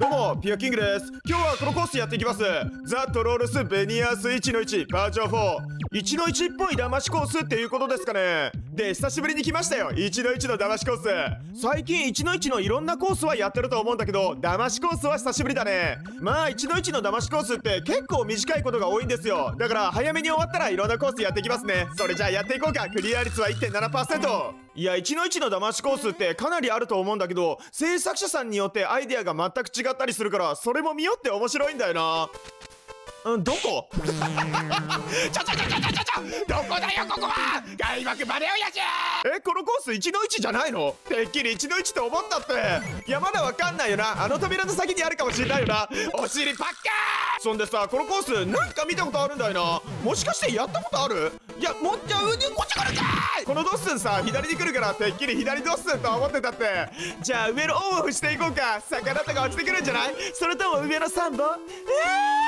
どうもピアキングです。今日はこのコースやっていきます。ザ・トロールス・ベニアス1の1バージョン41の1っぽい騙しコースっていうことですかね。で久しぶりに来ましたよ。1の1の騙しコース。最近1の1のいろんなコースはやってると思うんだけど騙しコースは久しぶりだね。まあ1の1の騙しコースって結構短いことが多いんですよ。だから早めに終わったらいろんなコースやっていきますね。それじゃあやっていこうか。クリア率は1.7%いや1の1の騙しコースってかなりあると思うんだけど制作者さんによってアイデアが全く違ったりするからそれも見よって面白いんだよな。うんどこ？ちょちょちょちょちょちょどこだよここは？開幕までよやしえこのコース1の1じゃないの？てっきり1の1と思ったって。いやまだわかんないよな。あの扉の先にあるかもしれないよな。お尻パッカそんでさこのコースなんか見たことあるんだよな。もしかしてやったことある？いやもっちゃうにこっちからかいこのドッスンさ左に来るからてっきり左ドッスンと思ってたって。じゃあ上のオンオフしていこうか。魚とか落ちてくるんじゃない？それとも上の3本えー、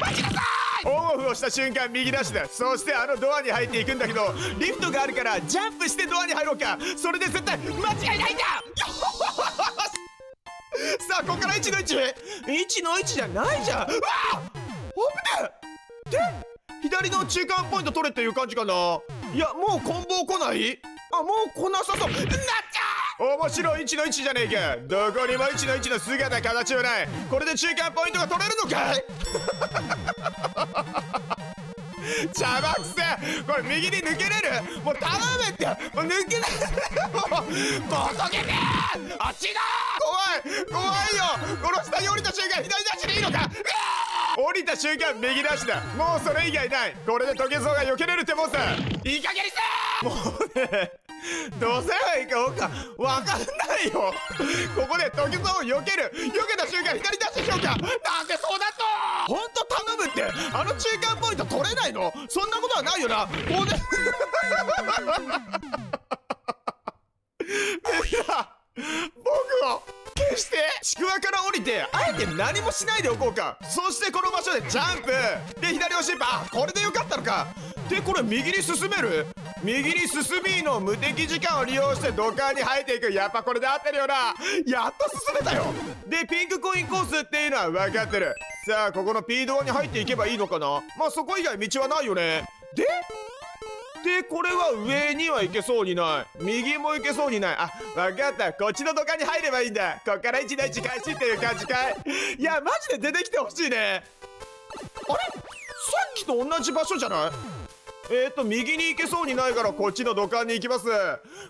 待ちなさいオンオフをした瞬間右出しだ。そしてあのドアに入っていくんだけどリフトがあるからジャンプしてドアに入ろうか。それで絶対間違いないんだ。さあここから1の 1!1 の1じゃないじゃん。うわっ危ねで左の中間ポイント取れっていう感じかな。いやもうコンボ来ない？あもう来なさそう。なっちゃ面白い1の1じゃねえか。どこにも1の1の姿形はない。これで中間ポイントが取れるのかい？邪魔くせこれ右に抜けれる？もう頼めって。もう抜けないもうボトゲあっちだ怖い。怖いよ。この下に降りた瞬間左出しでいいのか。降りた瞬間右出しだ。もうそれ以外ない。これでトゲゾウが避けれるってもんさ。いい加減にせもうね。どうせはいかうかわかんないよ。ここでトゲゾウを避ける。避けた瞬間光出ししようかなんでそうだと。ほんと頼むってあの中間ポイント取れないの？そんなことはないよな。こうね みんな僕をして。ちくわから降りてあえて何もしないでおこうか。そしてこの場所でジャンプ。で左押しあこれでよかったのか。でこれ右に進める。右に進みの無敵時間を利用して土管に入っていく。やっぱこれで合ってるよな。やっと進めたよ。でピンクコインコースっていうのは分かってる。さあここの P ドアに入っていけばいいのかな。まあそこ以外道はないよね。ででこれは上には行けそうにない。右も行けそうにない。あ分かった。こっちの土管に入ればいいんだ。こっから1台1開始っていう感じかい。いやマジで出てきてほしいね。あれ？さっきと同じ場所じゃない？えーと右に行けそうにないからこっちの土管に行きます。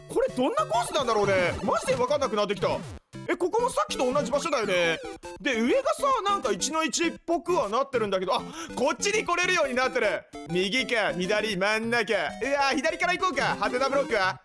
これどんなコースなんだろうね。マジで分かんなくなってきた。えここもさっきと同じ場所だよね。で上がさなんか1の1っぽくはなってるんだけどあこっちに来れるようになってる。右か左真ん中。うわ左から行こうか。ハテナブロック。は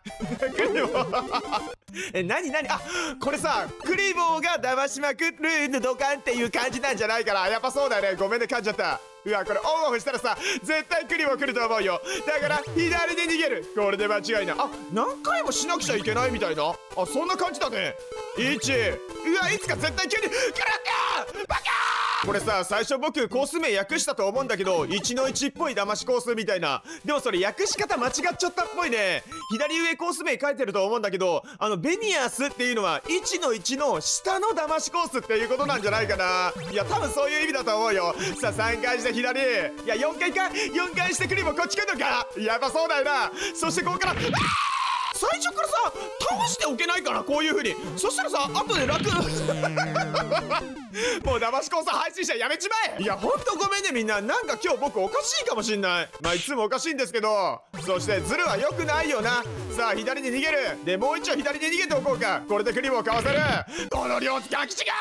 クリボーえ何何？あこれさクリボーが騙しまくるドカンっていう感じなんじゃないから。やっぱそうだよね。ごめんね噛んじゃった。うわこれオンオフしたらさ絶対クリボー来ると思うよ。だから左で逃げる。これで間違いな。いあ何回もしなくちゃいけないみたいな。あそんな感じだね。1うわいつか絶対急にクラッカー!バカこれさ最初僕コース名訳したと思うんだけど1の1っぽい騙しコースみたいな。でもそれ訳し方間違っちゃったっぽいね。左上コース名書いてると思うんだけどあのベニアスっていうのは1の1の下の騙しコースっていうことなんじゃないかな。いや多分そういう意味だと思うよ。さあ3回して左。いや4回か。4回してクリもこっち来んのか。やっぱそうだよな。そしてここからあー最初からさ倒しておけないからこういう風に。そしたらさ後で楽。もう騙しコース配信者やめちまえ。いやほんとごめんねみんな。なんか今日僕おかしいかもしんない。まあいつもおかしいんですけど。そしてズルは良くないよなさあ左に逃げる。でもう一丁左に逃げておこうか。これでクリボーかわせる。この両ガキチが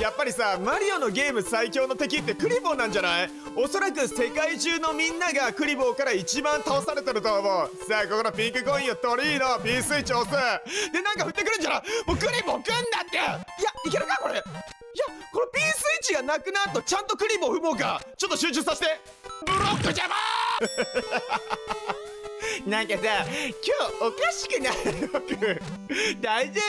やっぱりさマリオのゲーム最強の敵ってクリボーなんじゃない？おそらく世界中のみんながクリボーから一番倒されてると思う。さあここのピンクコインを取りの P スイッチ押す。でなんか降ってくるんじゃない？もうクリボー来んだって。いやいけるかこれ。いやこの P スイッチがなくなるとちゃんとクリボー踏もうか。ちょっと集中させて。ブロック邪魔 なんかさ今日おかしくない僕 大丈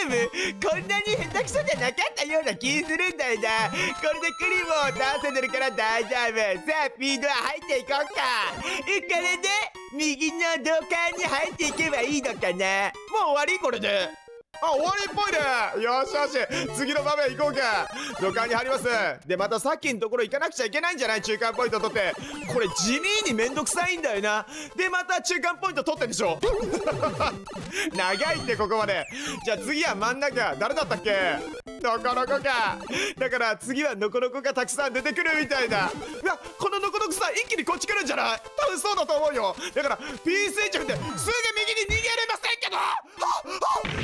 夫？こんなに下手くそじゃなかったような気するんだよな。これでクリボーを倒せてるから大丈夫。さあピードは入っていこうか。これで右の土管に入っていけばいいのかな。もう終わり？これで。あ終わりっぽいね。よしよし。次の場面行こうか。土管に入ります。でまたさっきのところ行かなくちゃいけないんじゃない？中間ポイント取って。これ地味にめんどくさいんだよな。でまた中間ポイント取ってんでしょ？長いってここまで。じゃあ次は真ん中。誰だったっけ？ノコノコか。だから次はノコノコがたくさん出てくるみたいだうわこのノコノコさ一気にこっち来るんじゃない？多分そうだと思うよ。だから P スイッチ振ってすぐ右に逃げれませんけど。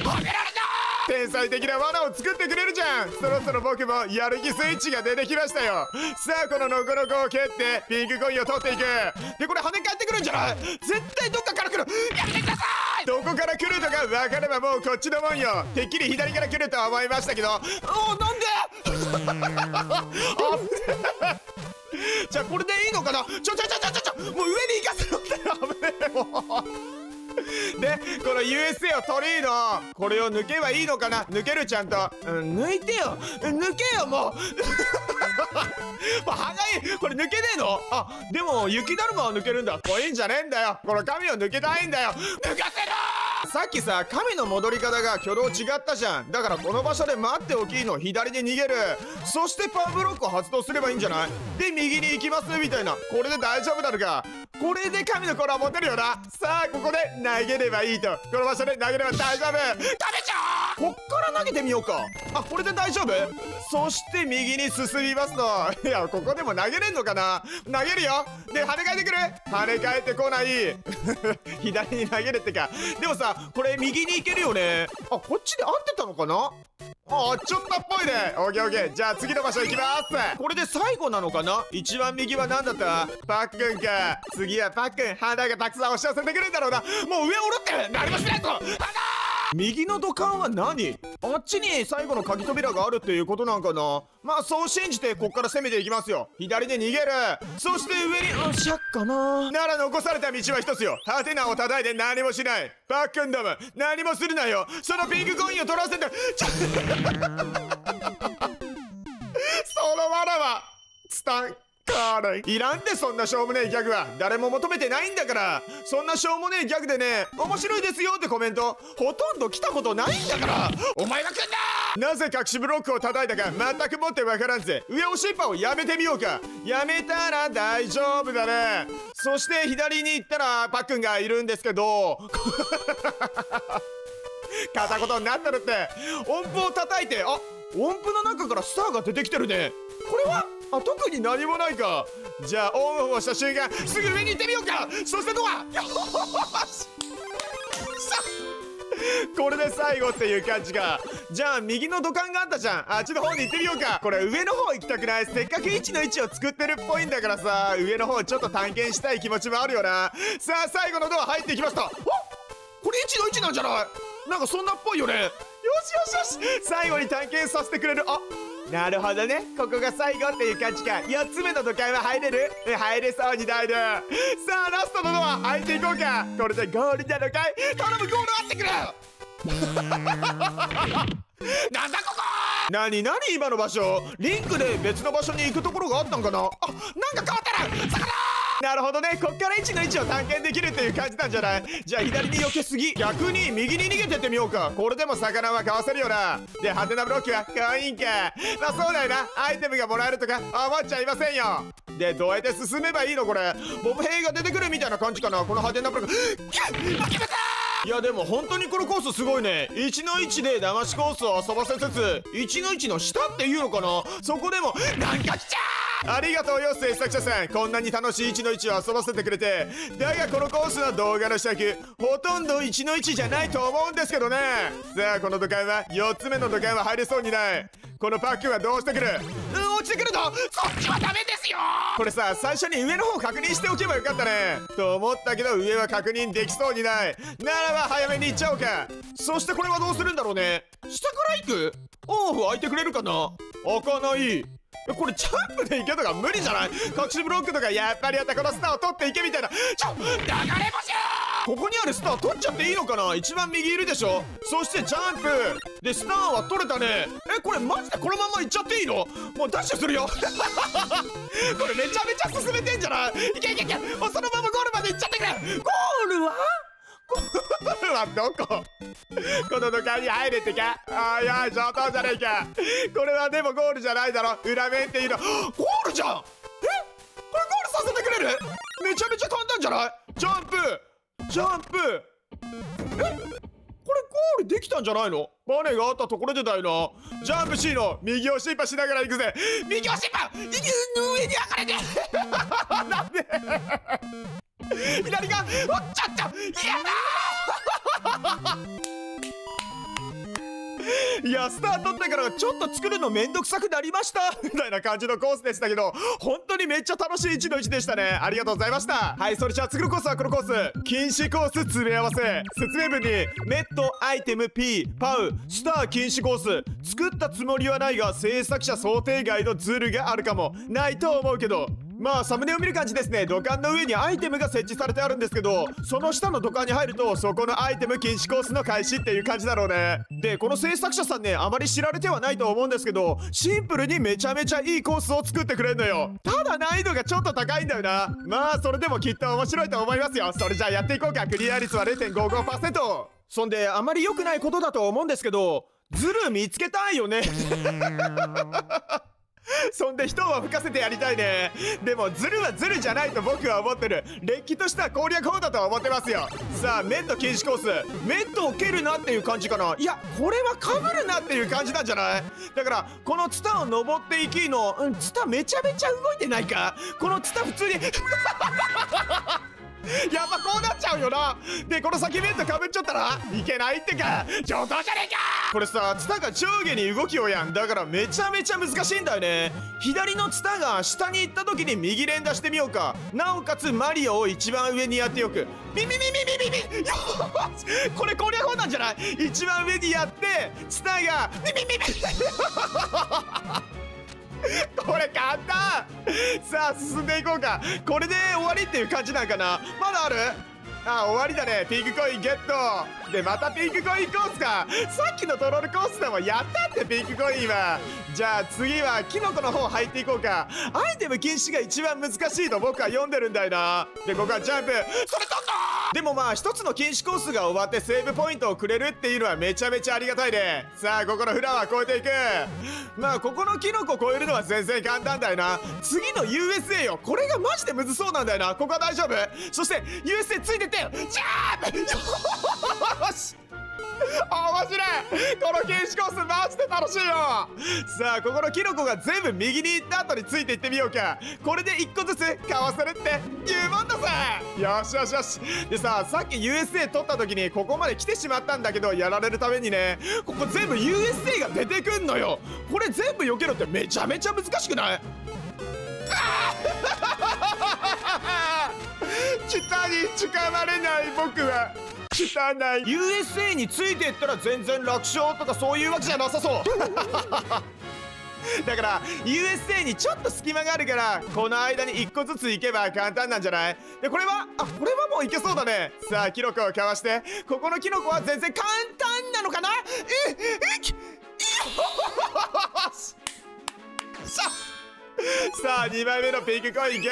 はめられ天才的な罠を作ってくれるじゃん。そろそろ僕もやる気スイッチが出てきましたよ。さあこのノコノコを蹴ってピンクコインを取っていく。でこれ跳ね返ってくるんじゃない？絶対どっかから来る。やめてください！どこから来るとか分かればもうこっちのもんよ。てっきり左から来るとは思いましたけど。おおなんで？じゃあこれでいいのかな？ちょちょちょちょちょもう上に行かせろって。危ねえもう。でこの USA を取りのこれを抜けばいいのかな？抜けるちゃんと、うん、抜いてよ。抜けよもう。もう歯がい。いこれ抜けねえの？あでも雪だるまは抜けるんだ。怖いんじゃねえんだよ。この髪を抜けたいんだよ。抜かせろさっきさ神の戻り方が挙動違ったじゃん。だからこの場所で待っておきの左で逃げる。そしてパンブロックを発動すればいいんじゃない？で右に行きますみたいな。これで大丈夫なのか？これで神の子は持てるよな。さあここで投げればいいと。この場所で投げれば大丈夫。食べちゃこっから投げてみようか。あこれで大丈夫？そして右に進みますといやここでも投げれんのかな？投げるよ。で跳ね返ってくる。跳ね返ってこない。左に投げるってか。でもさこれ右に行けるよね。あこっちで合ってたのかな？あちょっとっぽいね。オッケーオッケー。じゃあ次の場所行きます。これで最後なのかな？一番右は何だった？パックンか次はパックン花がたくさん押し寄せてくるんだろうな。もう上おろって何もしないぞ。花右の土管は何？あっちに最後の鍵扉があるっていうことなんかな？まあそう信じてこっから攻めていきますよ。左で逃げる。そして上にあしゃっかな。なら残された道は一つよ。ハテナを叩いて何もしない。パックンダム。何もするなよ。そのピンクコインを取らせて。ち ょその罠はツタン。カーレい。らんでそんなしょうもねえギャグは。誰も求めてないんだから。そんなしょうもねえギャグでね面白いですよってコメント。ほとんど来たことないんだから。お前が来んだなぜ隠しブロックを叩いたか全くもってわからんぜ。上押しっぱをやめてみようか。やめたら大丈夫だね。そして左に行ったらパックンがいるんですけど。片言になってるって。音符を叩いてあ音符の中からスターが出てきてるね。これは？あ特に何もないか。じゃあオンオフをした瞬間すぐ上に行ってみようか。そしてドアよし。さこれで最後っていう感じか。じゃあ右の土管があったじゃん。あっちの方に行ってみようか。これ上の方行きたくない？せっかく1の1を作ってるっぽいんだからさ。上の方ちょっと探検したい気持ちもあるよな。さあ最後のドア入っていきましたおこれ1の1なんじゃない？なんかそんなっぽいよね。よしよしよし。最後に探検させてくれる。あなるほどね。ここが最後っていう感じか。4つ目の土管は入れる？入れそうにないるさあラストのドア開いていこうか。これでゴールなのかい？頼むゴールあってくれ！なんだここ！なになに今の場所？リンクで別の場所に行くところがあったんかな？あなんか変わってる！魚なるほどね。こっから1の1を探検できるっていう感じなんじゃない？じゃあ左に避けすぎ逆に右に逃げてってみようか。これでも魚は買わせるよなでハテナブロックは可愛いんかまあそうだよな。アイテムがもらえるとか思っちゃいませんよ。でどうやって進めばいいのこれ？ボブ兵が出てくるみたいな感じかな。このハテナブロック。いやでも本当にこのコースすごいね。1の1で流しコースを遊ばせつつ1の1の下っていうのかな？そこでもなんか来ちゃうありがとうよ制作者さん。こんなに楽しい1の1を遊ばせてくれて。だがこのコースの動画の主役ほとんど1の1じゃないと思うんですけどね。さあこの土管は4つ目の土管は入れそうにない。このパックはどうしてくる？うん落ちてくるのそっちはダメですよ。これさ最初に上の方確認しておけばよかったね。と思ったけど上は確認できそうにない。ならば早めに行っちゃおうか。そしてこれはどうするんだろうね。下から行く？オンオフ開いてくれるかな？開かないこれジャンプで行けとか無理じゃない？隠しブロックとかやっぱりやったこのスターを取っていけみたいな。ちょ流れ星ここにあるスター取っちゃっていいのかな？一番右いるでしょ。そしてジャンプ。でスターは取れたね。えこれマジでこのまま行っちゃっていいの？もうダッシュするよ。これめちゃめちゃ進めてんじゃない？いけいけいけ。もうそのままゴールまで行っちゃってくれ。ゴールは？はどこ この土管に入れってかああいや上等じゃねえか。これはでもゴールじゃないだろ。裏面っていうの。ゴールじゃん。え？これゴールさせてくれる？めちゃめちゃ簡単じゃない？ジャンプ！ジャンプ！え？これゴールできたんじゃないの？バネがあったところでだよな。ジャンプ C の右を審判しながら行くぜ。右を審判右の上に上がれて！なんで？左がおっちょっと！嫌だいやスタートってからちょっと作るのめんどくさくなりました。みたいな感じのコースでしたけど本当にめっちゃ楽しい1の1でしたね。ありがとうございました。はいそれじゃあ次のコースはこのコース。禁止コース詰め合わせ。説明文にメットアイテム P パウ。スター禁止コース。作ったつもりはないが制作者想定外のズルがあるかも。ないと思うけど。まあサムネを見る感じですね。土管の上にアイテムが設置されてあるんですけどその下の土管に入るとそこのアイテム禁止コースの開始っていう感じだろうね。でこの制作者さんねあまり知られてはないと思うんですけどシンプルにめちゃめちゃいいコースを作ってくれるのよ。ただ難易度がちょっと高いんだよな。まあそれでもきっと面白いと思いますよ。それじゃあやっていこうか。クリア率は0.55%そんであまり良くないことだと思うんですけどズル見つけたいよね。そんで人は吹かせてやりたいね。でもズルはズルじゃないと僕は思ってる。れっきとした攻略法だとは思ってますよ。さあメット禁止コース。メットを蹴るなっていう感じかな。いやこれはかぶるなっていう感じなんじゃない？だからこのツタを登っていきのうんツタめちゃめちゃ動いてないか？このツタ普通にやっぱこうなっちゃうよな。でこの先メットかぶっちゃったらいけないってか。上等じゃねえか。これさツタが上下に動きをやん。だからめちゃめちゃ難しいんだよね。左のツタが下に行った時に右連打してみようか。なおかつマリオを一番上にやっておく。ビビビビビビビ。よし。これ攻略法なんじゃない？一番上にやってツタがビビビビ。これ簡単 さあ進んでいこうか。これで終わりっていう感じなんかな。まだある？あ終わりだね。ピンクコインゲット。でまたピンクコインコースか。さっきのトロールコースでもやったってピンクコインは。じゃあ次はキノコの方入っていこうか。アイテム禁止が一番難しいと僕は読んでるんだよな。でここはジャンプ。それとんでもまあ一つの禁止コースが終わってセーブポイントをくれるっていうのはめちゃめちゃありがたいね。さあここのフラワー越えていく。まあここのキノコ越えるのは全然簡単だよな。次の USA よ。これがマジでむずそうなんだよな。ここは大丈夫？そして USA ついてってジャンプ！し。面白い。この禁止コースマジで楽しいよ。さあここのキノコが全部右に行った後についていってみようか。これで1個ずつかわせるっていうもんだぜ。よしよしよし。でささっき USA 取った時にここまで来てしまったんだけどやられるためにね。ここ全部 USA が出てくんのよ。これ全部避けろってめちゃめちゃ難しくない？チタに近まれない僕は。汚い。USA についていったら全然楽勝とかそういうわけじゃなさそう。だから USA にちょっと隙間があるからこの間に1個ずつ行けば簡単なんじゃない？でこれは？あこれはもういけそうだね。さあキノコをかわして。ここのキノコは全然簡単なのかな？ええきよし さあ2枚目のピンクコインゲッ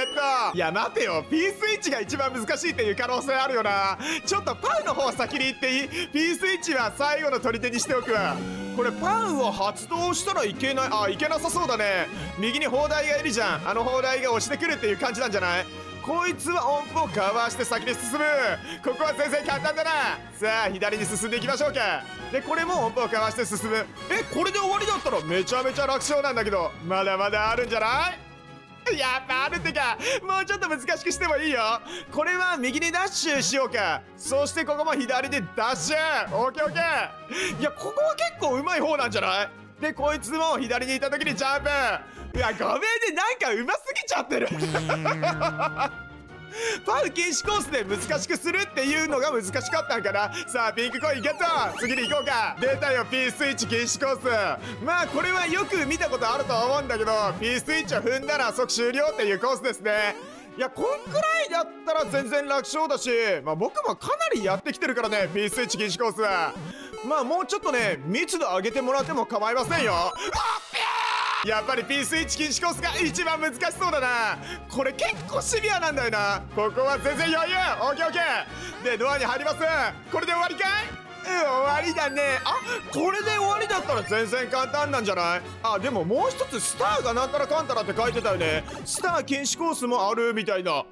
ト。いや待てよ。P スイッチが一番難しいっていう可能性あるよな。ちょっとパンの方先に行っていい？P スイッチは最後の取り手にしておく。わこれパンを発動したらいけない。あいけなさそうだね。右に砲台がいるじゃん。あの砲台が押してくるっていう感じなんじゃない？こいつは音符をカバーして先に進む。ここは全然簡単だな。さあ左に進んでいきましょうか。でこれも音符をカバーして進む。えこれで終わりだったらめちゃめちゃ楽勝なんだけどまだまだあるんじゃない？やっぱあるってか。もうちょっと難しくしてもいいよ。これは右にダッシュしようか。そしてここも左でダッシュ。オッケーオッケー。いやここは結構うまい方なんじゃない？でこいつも左にいた時にジャンプ。いやごめんねなんかうますぎちゃってる。パウ禁止コースで難しくするっていうのが難しかったんかな。さあピンクコインゲット。次に行こうか。出たよ P スイッチ禁止コース。まあこれはよく見たことあると思うんだけど P スイッチを踏んだら即終了っていうコースですね。いやこんくらいだったら全然楽勝だしまあ僕もかなりやってきてるからね P スイッチ禁止コースはまあもうちょっとね密度上げてもらっても構いませんよ。やっぱり P スイッチ禁止コースが一番難しそうだな。これ結構シビアなんだよな。ここは全然余裕。オッケーオッケー。でドアに入ります。これで終わりかい?うん終わりだね。あこれで終わりだったら全然簡単なんじゃない?あでももう一つスターがなんたらかんたらって書いてたよね。スター禁止コースもあるみたいな。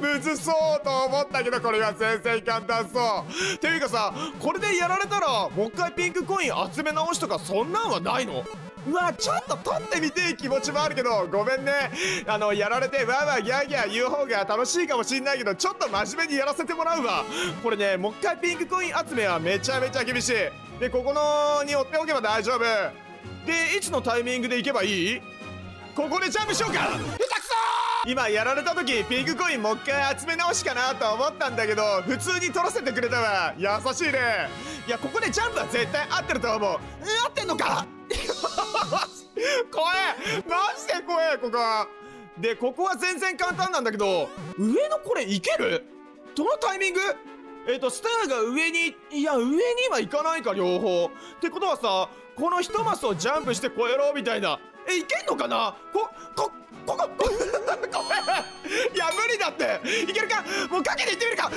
むずそうと思ったけどこれは全然簡単そう。ていうかさこれでやられたらもう一回ピンクコイン集め直しとかそんなんはないの？うわちょっと取ってみて気持ちもあるけどごめんね。あのやられてわーわーギャーギャー言う方が楽しいかもしんないけどちょっと真面目にやらせてもらうわ。これねもう一回ピンクコイン集めはめちゃめちゃ厳しい。でここのに追っておけば大丈夫。でいつのタイミングで行けばいい？ここでジャンプしようか。今やられた時ピンクコインもう一回集め直しかなと思ったんだけど普通に取らせてくれたわ。優しいね。いやここでジャンプは絶対合ってると思う。合ってんのか！怖え！マジで怖えここ。でここは全然簡単なんだけど上のこれいける？どのタイミング？えっ、とスターが上にいや上には行かないか両方。ってことはさこの一マスをジャンプして越えろみたいな。えいけんのかな？ここここごめんいや無理だって。いけるか？もうかけていってみるか。え？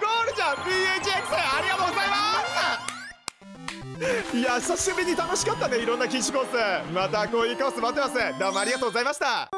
ゴールじゃん。PHX ありがとうございます。いや久しぶりに楽しかったねいろんな禁止コース。またこういうコース待ってます。どうもありがとうございました。